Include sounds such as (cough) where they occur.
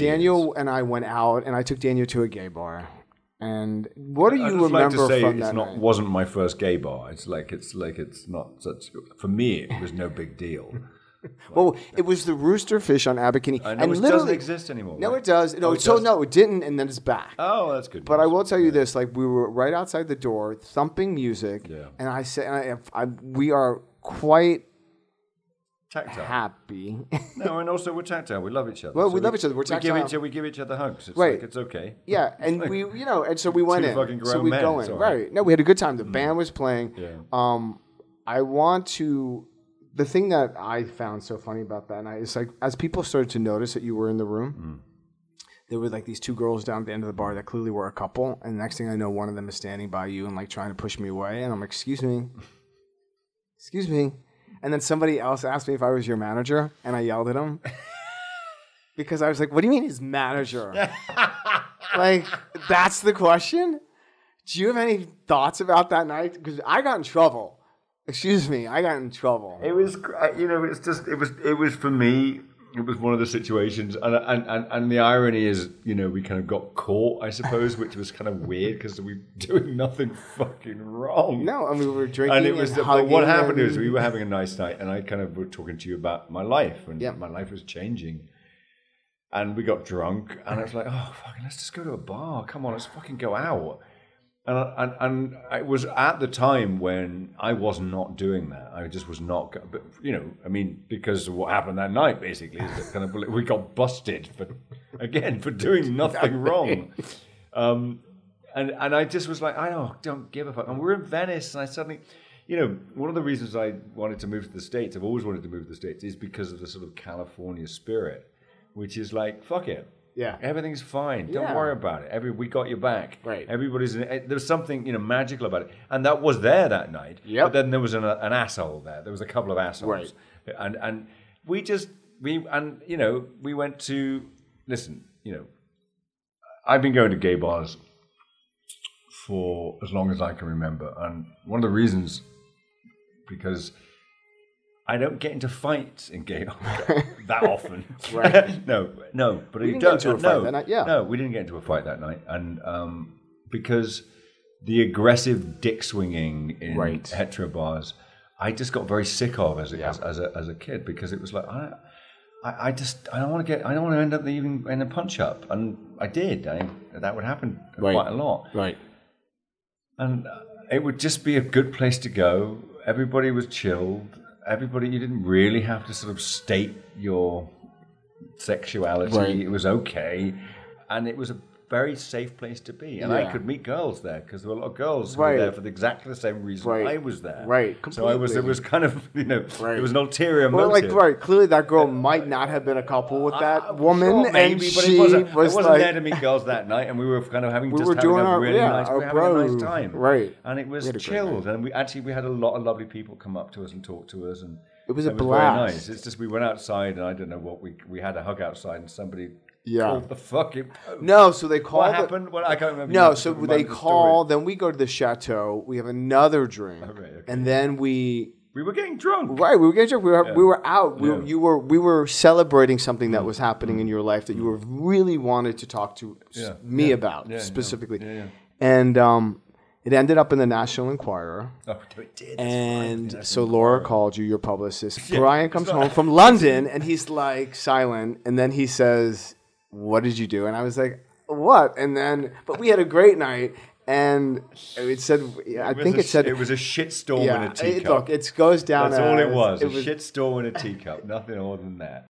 Daniel and I went out, and I took Daniel to a gay bar. And what do you just like remember to say from it's that not night? wasn't my first gay bar. It's like it's like it's not such for me. It was no big deal. (laughs) Well, it was the Rooster Fish on Abbot Kinney, I know and it doesn't exist anymore. No, right? it does. No, Oh, it so does? no, it didn't, and then it's back. Oh, that's good. But I will tell you this: like we were right outside the door, thumping music, Yeah. and I said, and I, I, "We are quite tactile. happy." No, and also we're tactile. We love each other. Well, we love each other. We're we give tactile. each, we give each other hugs. It's Right. like it's okay. yeah, and we, you know, and so we (laughs) went Two in. so we go in. right. Mm. Right? No, we had a good time. The band was playing. Yeah. Um, I want to. The thing that I found so funny about that night is like as people started to notice that you were in the room. Mm. There were like these two girls down at the end of the bar that clearly were a couple, and next thing I know, one of them is standing by you and like trying to push me away, and I'm like, "Excuse me, excuse me," and then somebody else asked me if I was your manager, and I yelled at him (laughs) because I was like, "What do you mean his manager?" (laughs) like that's the question. Do you have any thoughts about that night? Because I got in trouble. Excuse me, I got in trouble. It was, uh, you know, it's just, it was, it was for me. It was one of the situations, and and and, and the irony is, you know, we kind of got caught, I suppose, which was kind of weird because we were doing nothing fucking wrong. No, I mean we were drinking and it was. and but what happened and- is we were having a nice night, and I kind of were talking to you about my life, and Yeah. my life was changing. And we got drunk, and I was like, "Oh, fucking, let's just go to a bar. Come on, let's fucking go out." And and and it was at the time when I was not doing that. I just was not. But you know, I mean, because of what happened that night, basically, is that kind of we got busted for again for doing (laughs) nothing wrong. Um, and and I just was like, I don't don't give a fuck. And we're in Venice, and I suddenly, you know, one of the reasons I wanted to move to the states, I've always wanted to move to the states, is because of the sort of California spirit, which is like, fuck it. Yeah. Everything's fine. Don't Yeah. worry about it. Every we got your back. Right. Everybody's in, eh, there was something you know magical about it, and that was there that night. Yeah. But then there was an, an asshole there. There was a couple of assholes. Right. And and we just we and you know we went to listen. You know, I've been going to gay bars for as long as I can remember, and one of the reasons because. I don't get into fights in gay (laughs) that (laughs) often. Right. (laughs) no, no, but We get don't. into a fight no, that night, yeah. No, we didn't get into a fight that night, and um, because the aggressive dick swinging in Right. hetero bars, I just got very sick of as a, as, as a as a kid because it was like I, I, I just I don't want to get I don't want to end up even in a punch up, and I did. I that would happen Right. quite a lot, Right. and it would just be a good place to go. Everybody was chilled. Everybody, you didn't really have to sort of state your sexuality. Right. It was okay, and it was a very safe place to be. And I could meet girls there because there were a lot of girls who were there for exactly the same reason Right. I was there. Right. So I was. It was kind of (laughs) you know Right. it was an ulterior Well, motive. like right, clearly that girl might not have been a couple with that Uh, woman, sure, maybe, and but she it wasn't, was I wasn't like, there to meet girls that night, and we were kind of having We just were having doing a our- really yeah, nice, we having a nice time, Right. And it was had a great chilled, and we actually we had a lot of lovely people come up to us and talk to us, and It was a very blast. nice. It's just we went outside, and I don't know what we we had a hug outside, and somebody Yeah. called the fucking post. no. So they call What the- happened? Well, I can't remember. No, so they the call. Then we go to the chateau. We have another drink, right, okay. and then we We were getting drunk. right. We were getting drunk. We were we were out. We, Yeah. Mm. You were we were celebrating something that was happening in your life that you were really wanted to talk to Yeah. me Yeah. about Yeah, yeah. specifically, Yeah, yeah. and um, it ended up in the National Enquirer. Oh, (laughs) it did. And right. so Laura called you, your publicist. (laughs) Brian comes home from (laughs) London and he's like silent. And then he says, What did you do? And I was like, What? And then, but we had a great night. And it said, I was think a it said, it was a shit storm in yeah, a it, teacup. look, it goes down. That's all it was. It a was shit storm in a teacup. Nothing more than that.